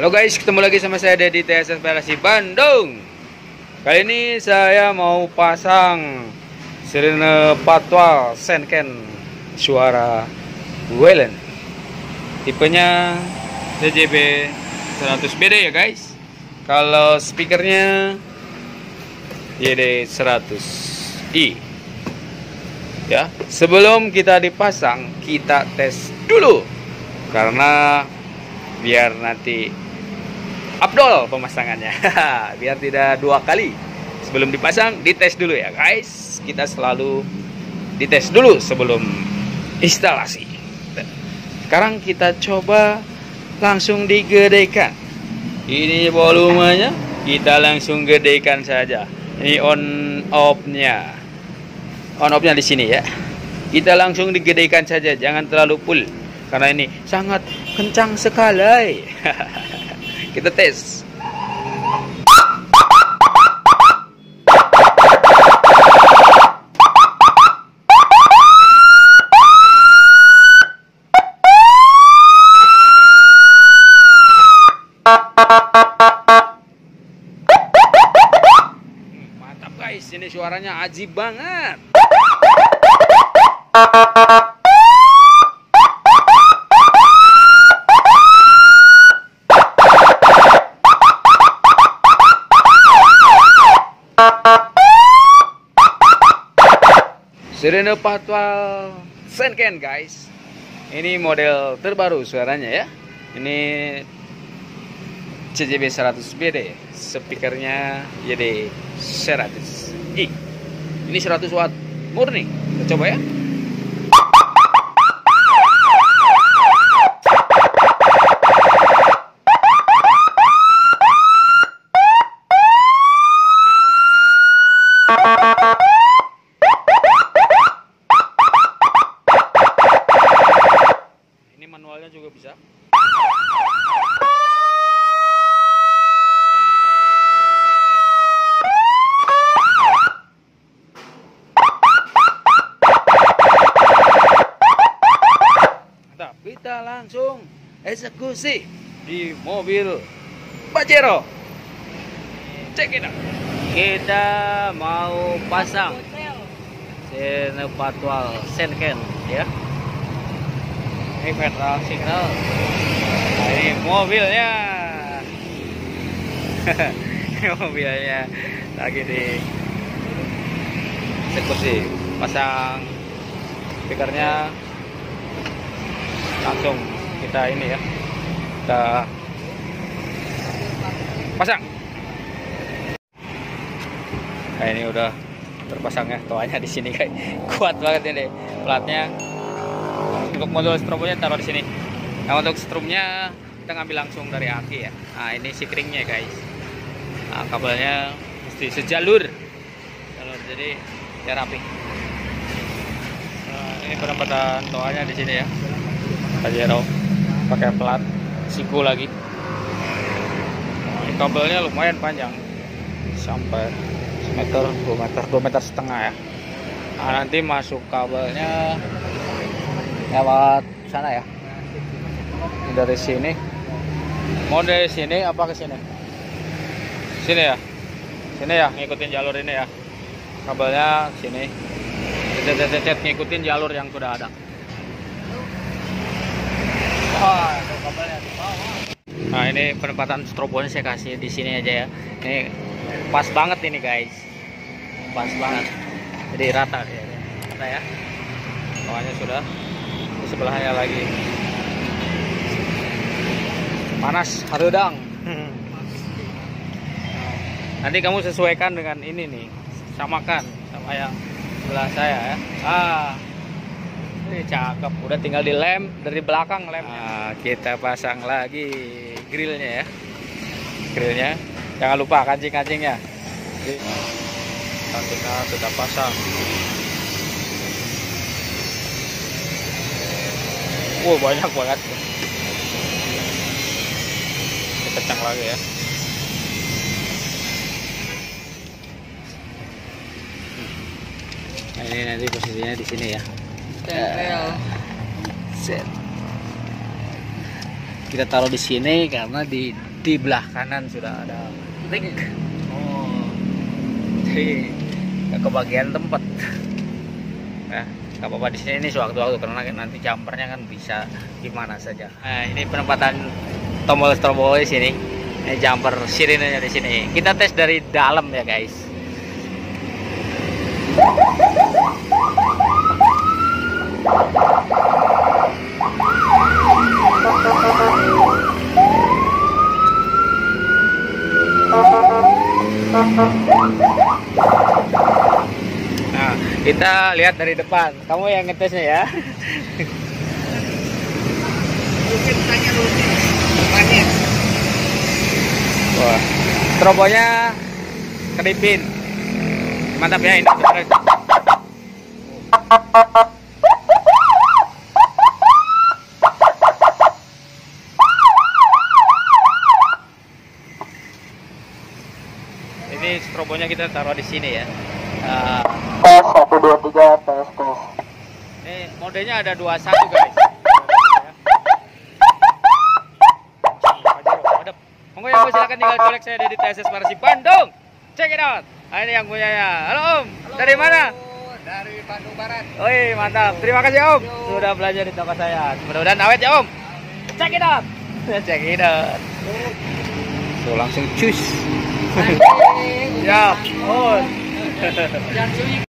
Halo guys, ketemu lagi sama saya Dedi TS Inspirasi Bandung. Kali ini saya mau pasang sirene patwal Senken suara Welen. Tipenya DJB 100 BD ya guys. Kalau speakernya YD 100i. Ya, sebelum kita dipasang, kita tes dulu. Karena biar nanti abdol pemasangannya. Biar tidak dua kali sebelum dipasang dites dulu ya guys. Kita selalu dites dulu sebelum instalasi. Sekarang kita coba langsung digedekan. Ini volumenya kita langsung gedekan saja. Ini on off nya on off nya di sini ya. Kita langsung digedekan saja jangan terlalu full. Karena ini sangat kencang sekali kita tes. Mantap guys ini suaranya ajib banget Sirene Patwal Senken guys. Ini model terbaru suaranya ya. Ini CJB 100 BD Speakernya YD 100 I. Ini 100 watt murni. Kita coba ya Ini manualnya juga bisa. Mantap, kita langsung eksekusi. Di mobil. Pajero. Cek it out. Kita mau pasang. Sene Patwal Senken ya. Ini federal signal. Nah, ini mobilnya. Mobilnya lagi di eksekusi. Pasang speakernya langsung kita ini ya kita pasang nah ini udah terpasang ya toanya di sini kayak kuat banget ini platnya untuk modul strobonya taruh di sini. Nah untuk strumnya kita ngambil langsung dari aki ya. Nah ini sikringnya guys. Nah kabelnya mesti sejalur, jalur jadi ya rapi. Nah, ini penempatan toanya di sini ya. Pajero pakai plat siku lagi. Kabelnya lumayan panjang. Sampai meter, 2 meter, 2 meter setengah ya. Nah, nanti masuk kabelnya lewat sana ya. Dari sini. Mau dari sini apa ke sini? Sini ya. Sini ya ngikutin jalur ini ya. Kabelnya sini. Cet cet cet ngikutin jalur yang sudah ada Wah, ada kabelnya di bawah. Nah ini penempatan strobonya saya kasih di sini aja ya. Ini pas banget ini guys. Pas banget. Jadi rata ya rata ya. Bawahnya sudah. Di sebelahnya lagi. Panas harudang. Nanti kamu sesuaikan dengan ini nih. Samakan sama yang sebelah saya ya. Ah ini cakep udah tinggal di lem dari belakang lem nah, kita pasang lagi grillnya ya grillnya jangan lupa kancing-kancingnya kancingnya sudah pasang Wow banyak banget. Kecang lagi ya. Nah, ini nanti posisinya di sini ya. Set. Kita taruh di sini karena di di belah kanan sudah ada link oh. Jadi nggak kebagian tempat. Ya nggak apa-apa di sini ini sewaktu-waktu karena nanti jumpernya kan bisa gimana saja. Nah ini penempatan tombol strobo di sini. Ini jumper sirinenya di sini. Kita tes dari dalam ya guys Nah, kita lihat dari depan. Kamu yang ngetesnya ya. Wah, strobonya kedipin. Mantap ya ini. Ini strobonya kita taruh di sini ya. Nah, Tes satu dua tiga tes tes. Ini modenya ada 21 guys. Monggo yang mau silakan tinggal colek saya dari TSS Marasi Bandung. Check it out. Nah, ini yang punyanya. Halo Om. Dari mana? Dari Bandung Barat. Woi, mantap. Terima kasih Om sudah belanja di toko saya. Mudah-mudahan awet ya Om. Check it out. Check it out. Tuh langsung cus. Anjing. Siap. On. Jangan sunyi.